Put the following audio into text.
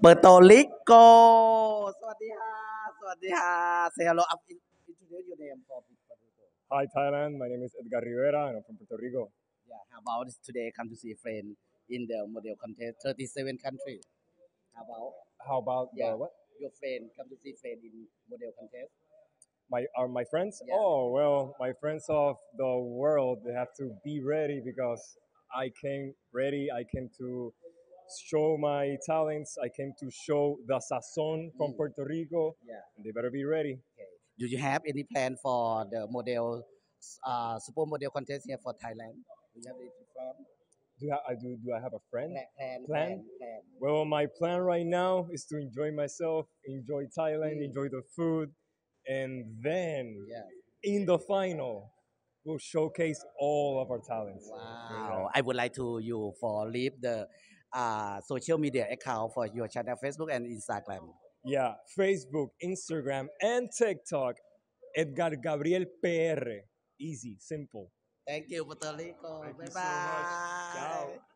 เปิดโตลิโก Say hello up introduce your name for people. Hi Thailand. My name is Edgar Rivera and I'm from Puerto Rico. Yeah how about today? Come to see friend in the model contest 37 country. How about? How about yeah what? your friend. Come to see friend in model contest my are my friends? Yeah. oh well my friends of the world they have to be ready because i came ready i came to show my talents. I came to show the sazon from Mm. Puerto Rico. Yeah. They better be ready. Okay. Do you have any plan for the model uh, super model contest here for Thailand Do you have any plan Do I, do do I have a friend? plan plan Plan? plan Well, my plan right now is to enjoy myself, enjoy Thailand, Mm. enjoy the food, and then Yeah in the final, we'll showcase all of our talents. Wow. I would like to you for leave the uh, social media account for your channel Facebook and Instagram. Yeah, Facebook, Instagram, and TikTok. Edgar Gabriel PR. Easy, simple. Thank you, Puerto Rico. Thank you Bye so bye. Ciao.